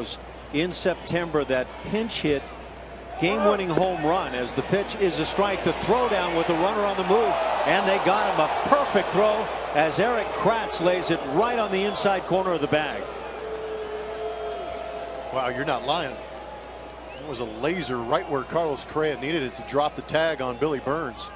Astros in September that pinch hit game winning home run as the pitch is a strike the throw down with the runner on the move and they got him a perfect throw as Erik Kratz lays it right on the inside corner of the bag. Wow, you're not lying. It was a laser right where Carlos Correa needed it to drop the tag on Billy Burns.